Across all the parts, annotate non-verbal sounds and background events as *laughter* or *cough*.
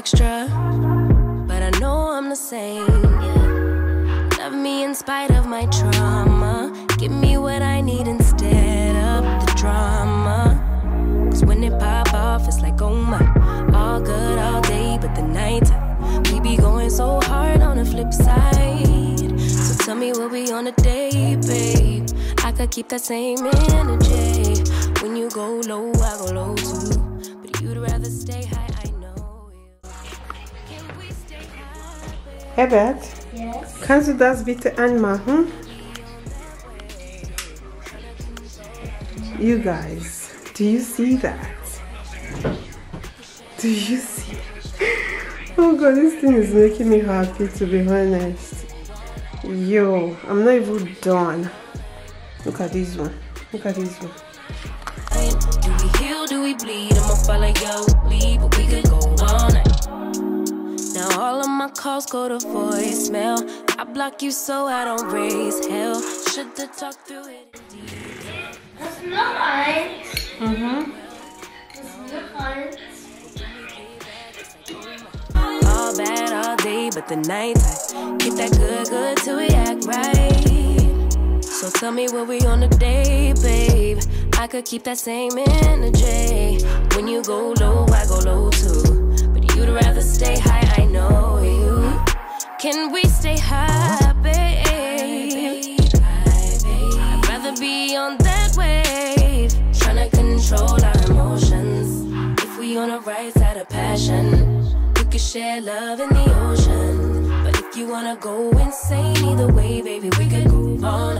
extra. But I know I'm the same. Love me in spite of my trauma. Give me what I need instead of the drama. Cause when it pop off, it's like, oh my. All good all day, but the night we be going so hard on the flip side. So tell me what we on a day, babe. I could keep that same energy. When you go low, I go low too. But you'd rather stay high, Herbert, Yes. kannst du das bitte anmachen? You guys, do you see that? Do you see? that? Oh god, this thing is making me happy to be honest. Yo, I'm not even done. Look at this one. Look at this one. Do we heal? Do we bleed? I'ma follow your lead, but we could go all night. All of my calls go to voicemail. I block you so I don't raise hell. Should've talked through it. eins. Mhm. Das ist. All bad all day, but the night get that good, good till we act right. So tell me what we on a day, babe. I could keep that same energy. When you go low, I go low too. But you'd rather stay high, know you. Can we stay high, babe? I'd rather be on that wave. Tryna control our emotions. If we on a right side of passion, we could share love in the ocean. But if you wanna go insane either way, baby, we could go all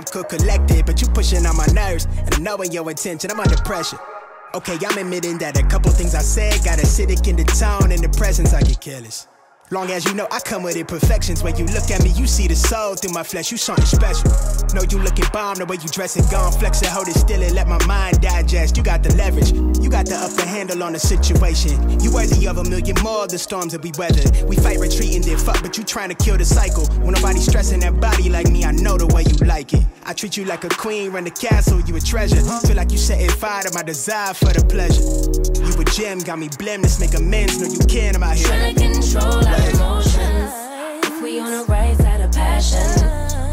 calm, cool, collected, but you pushing on my nerves. And I know in your intention, I'm under pressure. Okay, I'm admitting that a couple things I said got acidic in the tone and the presence I get careless. Long as you know I come with imperfections. When you look at me, you see the soul through my flesh. You something special. Know you looking bomb the way you dress and gone. Flex it, hold it still and let my mind digest. You got the leverage. You got the upper handle on the situation. You worthy of a million more of the storms that we weather. We fight retreating, then fuck, but you trying to kill the cycle. When nobody stressing that body like me, I know the way you like it. I treat you like a queen, run the castle, you a treasure. Feel like you setting fire to my desire for the pleasure. You a gem, got me blameless, make amends. Know you can, I'm out here. Tryna control our emotions. If we on the right side of passion,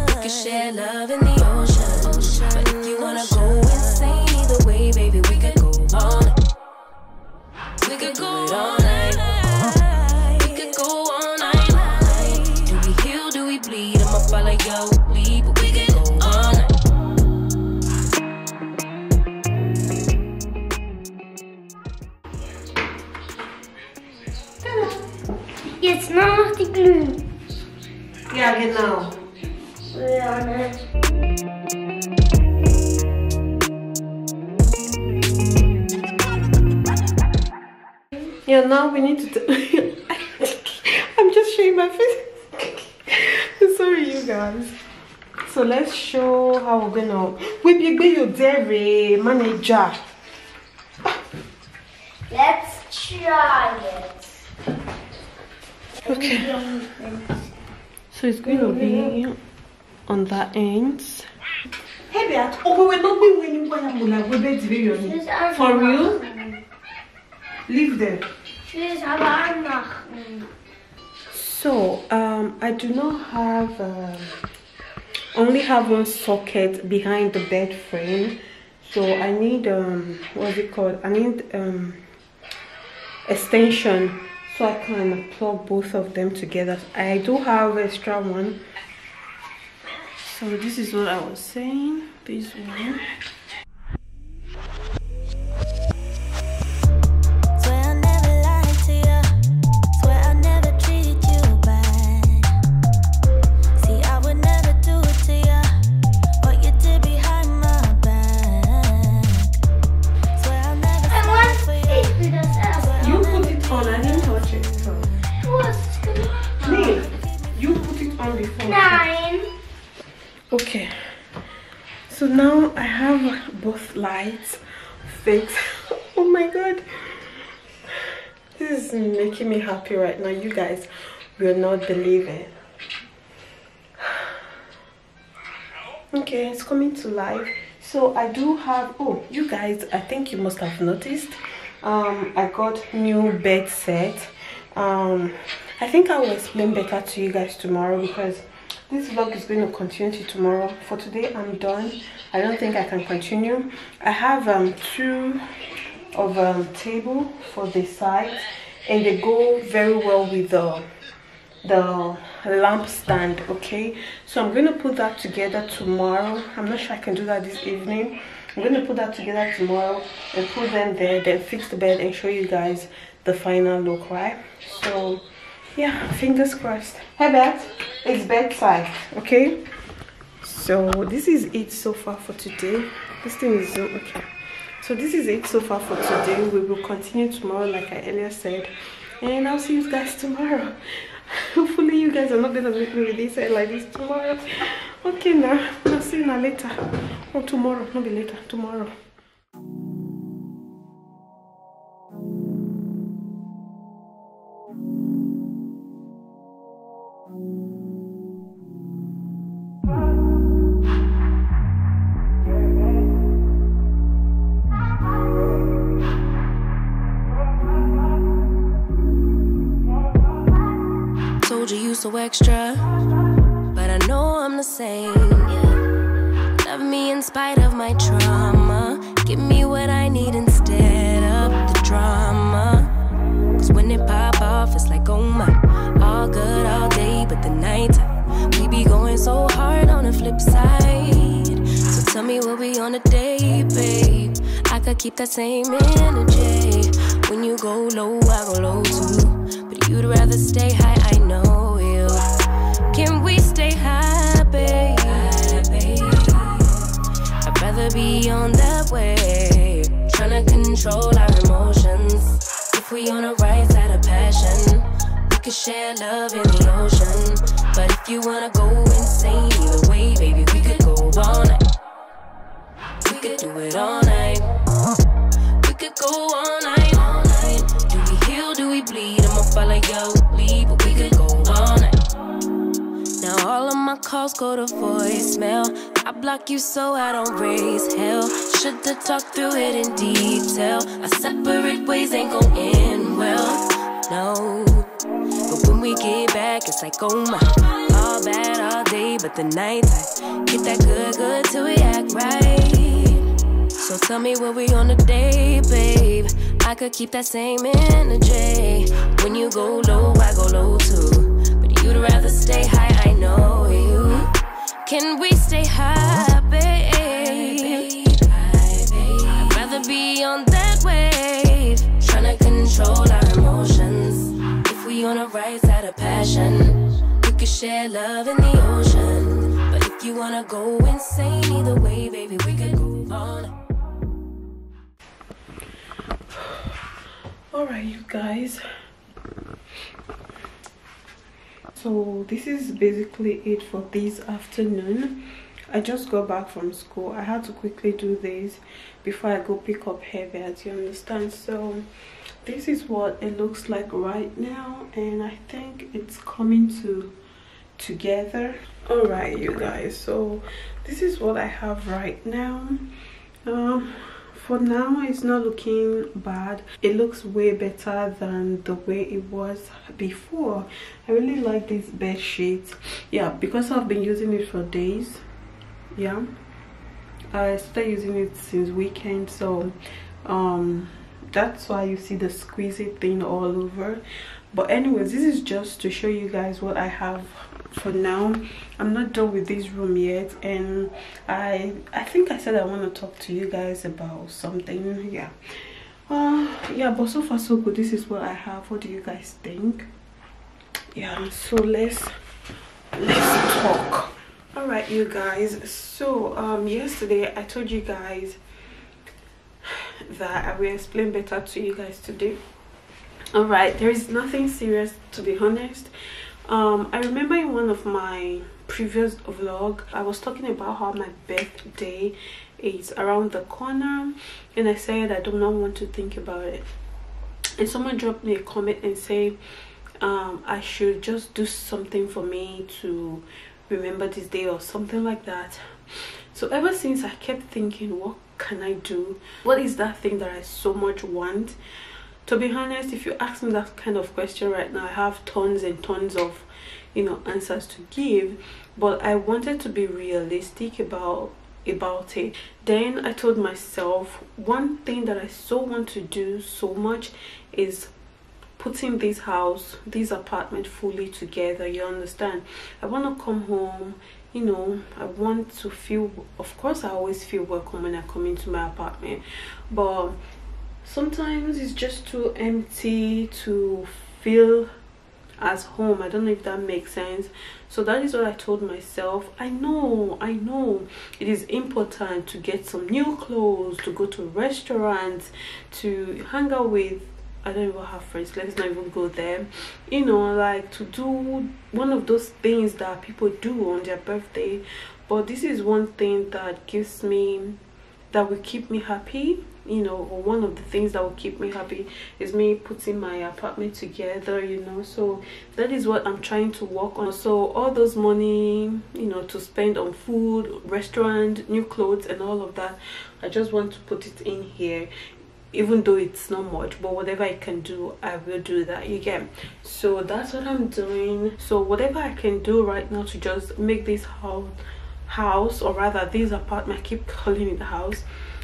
we can share love in the ocean. But if you wanna go insane either way, baby, we could go night. We could go all night. We could go all night. Do we heal? Do we bleed? I'ma follow your lead, but we could go Ja, genau. Ja, ne? Yeah, now we need to. T- *laughs* I'm just showing my face. *laughs* Sorry, you guys. So let's show how we're gonna. We be be your dairy manager. Let's try it. Okay. So it's going to be on that end. Hey, Beat. Oh, we're not being winning when I'm like, we're better to For real? Leave them. Ich will es aber. So, um, I do not have, um, only have one socket behind the bed frame. So I need, um, what's it called? I need, um, extension so I can plug both of them together. I do have extra one. So this is what I was saying. This one. so now i have both lights fixed. *laughs* Oh my god. This is making me happy right now. You guys will not believe it. *sighs* Okay it's coming to life. So i do have oh you guys i think you must have noticed um i got new bed set. Um i think i will explain better to you guys tomorrow because this vlog is going to continue to tomorrow. For today i'm done. I don't think i can continue. I have um two of um table for the side and they go very well with the the lamp stand okay? So i'm going to put that together tomorrow. I'm not sure i can do that this evening. I'm going to put that together tomorrow and put them there then fix the bed and show you guys the final look right? So yeah fingers crossed. Hey beth it's bedside. Okay. So this is it so far for today. This thing is okay. So this is it so far for today. We will continue tomorrow like i earlier said. And i'll see you guys tomorrow. *laughs* Hopefully you guys are not gonna make me with this hair like this tomorrow. Okay now. I'll see you now later. Or tomorrow. Not be later. Tomorrow so extra, but I know I'm the same. Yeah. Love me in spite of my trauma. Give me what I need instead of the drama. Cause when it pop off, it's like, oh my, all good all day, but the night we be going so hard on the flip side. So tell me what we on a day, babe. I could keep that same energy. When you go low, I go low too. But you'd rather stay high, I know Be on that way. Tryna control our emotions. If we on the right side of passion, we could share love in the ocean. But if you wanna go insane, either way, baby, we could go all night. We could do it all night. We could go all night, all night. Do we heal? Do we bleed? I'ma follow your lead, but we could go all night. All of my calls go to voicemail. I block you so I don't raise hell. Should've talked through it in detail. Our separate ways ain't gon' end well. No, but when we get back, it's like oh my, all bad all day, but the night I get that good, good till we act right. So tell me what we on today, babe. I could keep that same energy. When you go low, I go low go insane, either way, baby, we could go on. all right you guys. So this is basically it for this afternoon. I just got back from school. I had to quickly do this before i go pick up herbert you understand? So this is what it looks like right now and i think it's coming to together all right you guys so this is what i have right now. Um for now it's not looking bad. It looks way better than the way it was before. I really like this bed sheet. Yeah because i've been using it for days. Yeah. I started using it since weekend so um that's why you see the squeezy thing all over. But anyways this is just to show you guys what i have for now. I'm not done with this room yet and i i think i said i want to talk to you guys about something yeah. Uh yeah but so far so good. This is what i have. What do you guys think? Yeah so let's let's talk. All right you guys. So um yesterday i told you guys that i will explain better to you guys today. All right there is nothing serious to be honest um i remember in one of my previous vlog i was talking about how my birthday is around the corner and i said i do not want to think about it. And someone dropped me a comment and say um i should just do something for me to remember this day or something like that. So ever since i kept thinking what can i do? What is that thing that i so much want to be honest if you ask me that kind of question right now i have tons and tons of you know answers to give but i wanted to be realistic about about it. Then i told myself one thing that i so want to do so much is putting this house this apartment fully together you understand? I want to come home you know i want to feel of course i always feel welcome when i come into my apartment but sometimes it's just too empty to feel as home i don't know if that makes sense so that is what i told myself i know i know it is important to get some new clothes to go to restaurants to hang out with I don't even have friends. Let's not even go there. You know, like to do one of those things that people do on their birthday. But this is one thing that gives me, that will keep me happy. You know, or one of the things that will keep me happy is me putting my apartment together. You know, so that is what I'm trying to work on. So all those money, you know, to spend on food, restaurant, new clothes, and all of that, I just want to put it in here even though it's not much but whatever i can do i will do that you get so that's what i'm doing so whatever i can do right now to just make this house house or rather this apartment I keep calling it the house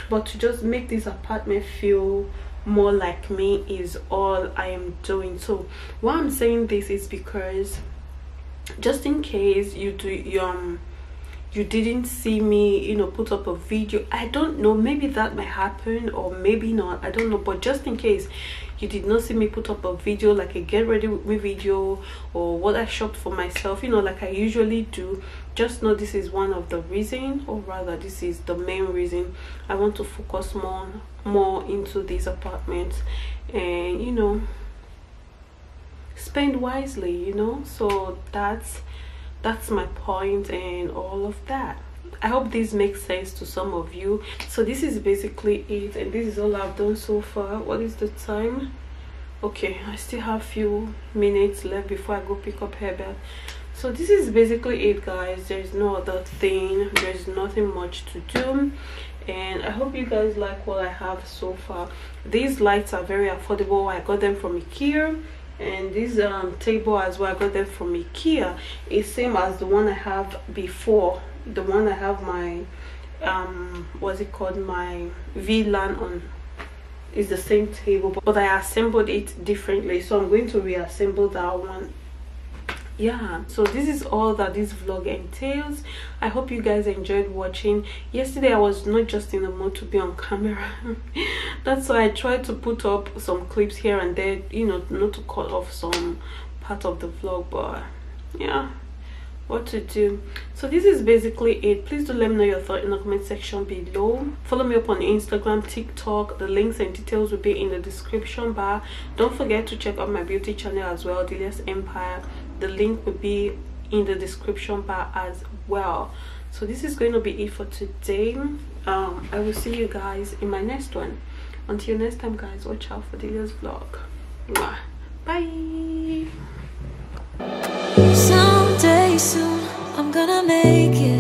but to just make this apartment feel more like me is all i am doing. So why i'm saying this is because just in case you do you um you didn't see me you know put up a video i don't know maybe that might happen or maybe not i don't know but just in case you did not see me put up a video like a get ready with me video or what i shopped for myself you know like i usually do just know this is one of the reason or rather this is the main reason i want to focus more more into these apartments and you know spend wisely you know? So that's that's my point and all of that. I hope this makes sense to some of you. So this is basically it and this is all i've done so far. What is the time okay i still have few minutes left before i go pick up Herbert. so this is basically it guys. There's no other thing. There's nothing much to do. And i hope you guys like what i have so far. These lights are very affordable. I got them from ikea. And this um, table as well i got them from ikea. It's same as the one i have before. The one i have my um what's it called? My vlan on is the same table but i assembled it differently. So i'm going to reassemble that one. Yeah. So this is all that this vlog entails. I hope you guys enjoyed watching. Yesterday i was not just in the mood to be on camera. *laughs* That's why i tried to put up some clips here and there you know not to cut off some part of the vlog but yeah what to do? So this is basically it. Please do let me know your thought in the comment section below. Follow me up on instagram tiktok. The links and details will be in the description bar. Don't forget to check out my beauty channel as well Dilia's empire. The link will be in the description bar as well. So this is going to be it for today. Um i will see you guys in my next one. Until next time guys watch out for Dilia's vlog. Bye soon. I'm gonna make it.